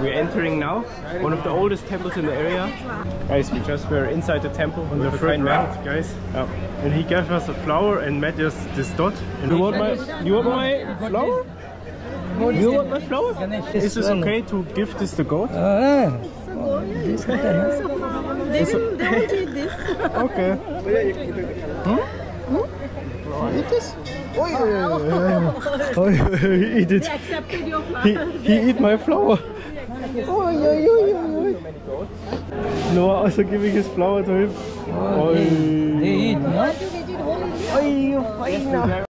We're entering now one of the oldest temples in the area. Guys, we just were inside the temple On the with a third kind man. guys. Yeah. And he gave us a flower and Matt us this dot. And You want my you want my flower? You want my flower? Is this okay to give this to God? Ah, They will, they won't eat this. Okay. eat this? Oh, yeah, yeah, yeah. oh, yeah, he eat it. Accepted your He, he eat my flower. Oh, yeah, yeah, yeah, yeah. Noah also giving his flower to him. Oh, they eat, no? You get it whole. oh, you fine.